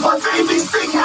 My what they.